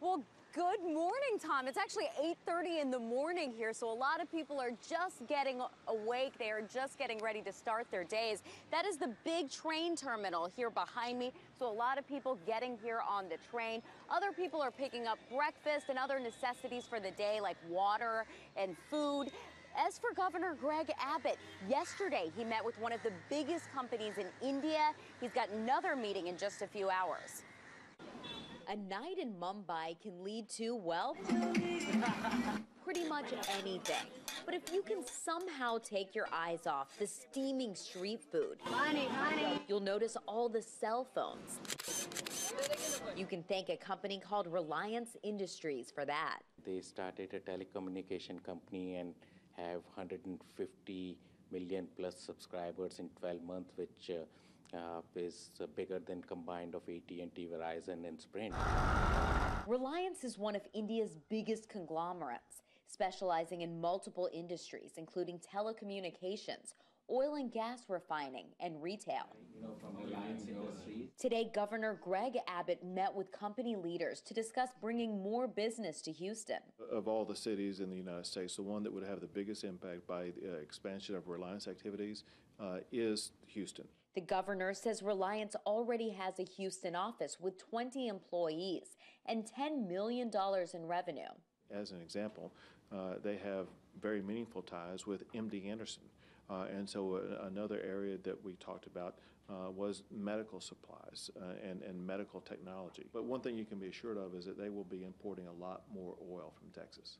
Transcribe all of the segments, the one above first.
Well, good morning, Tom. It's actually 8:30 in the morning here, so a lot of people are just getting awake. They are just getting ready to start their days. That is the big train terminal here behind me. So a lot of people getting here on the train. Other people are picking up breakfast and other necessities for the day like water and food. As for Governor Greg Abbott, yesterday he met with one of the biggest companies in India. He's got another meeting in just a few hours. A night in Mumbai can lead to, well, pretty much anything. But if you can somehow take your eyes off the steaming street food, Honey, honey. you'll notice all the cell phones. You can thank a company called Reliance Industries for that. They started a telecommunication company and have 150 million plus subscribers in 12 months, which uh, uh, is uh, bigger than combined of AT&T, Verizon, and Sprint. Reliance is one of India's biggest conglomerates, specializing in multiple industries, including telecommunications, oil and gas refining, and retail. You know, from Reliance Industries. Today, Governor Greg Abbott met with company leaders to discuss bringing more business to Houston. Of all the cities in the United States, the one that would have the biggest impact by the uh, expansion of Reliance activities uh, is Houston. The governor says Reliance already has a Houston office with 20 employees and $10 million in revenue. As an example, uh, they have very meaningful ties with MD Anderson. Uh, and so uh, another area that we talked about uh, was medical supplies uh, and, and medical technology. But one thing you can be assured of is that they will be importing a lot more oil from Texas.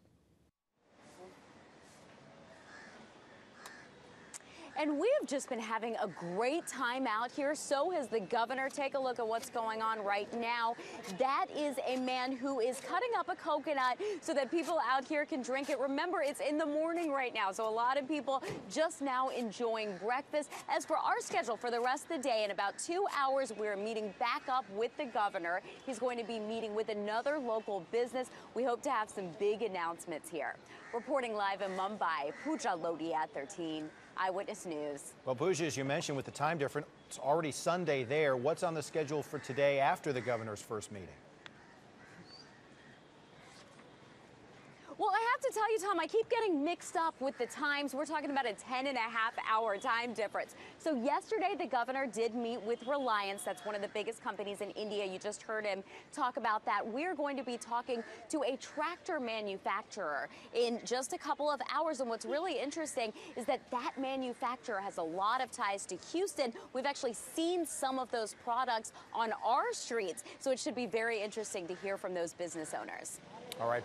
And we have just been having a great time out here. So has the governor. Take a look at what's going on right now. That is a man who is cutting up a coconut so that people out here can drink it. Remember, it's in the morning right now. So a lot of people just now enjoying breakfast. As for our schedule for the rest of the day, in about two hours, we're meeting back up with the governor. He's going to be meeting with another local business. We hope to have some big announcements here. Reporting live in Mumbai, Pooja Lodhia 13. Eyewitness News. Well, Pooja, as you mentioned, with the time difference, it's already Sunday there. What's on the schedule for today after the governor's first meeting? Well, I have to tell you, Tom, I keep getting mixed up with the times. We're talking about a 10 and a half hour time difference. So yesterday, the governor did meet with Reliance. That's one of the biggest companies in India. You just heard him talk about that. We're going to be talking to a tractor manufacturer in just a couple of hours. And what's really interesting is that that manufacturer has a lot of ties to Houston. We've actually seen some of those products on our streets. So it should be very interesting to hear from those business owners. All right.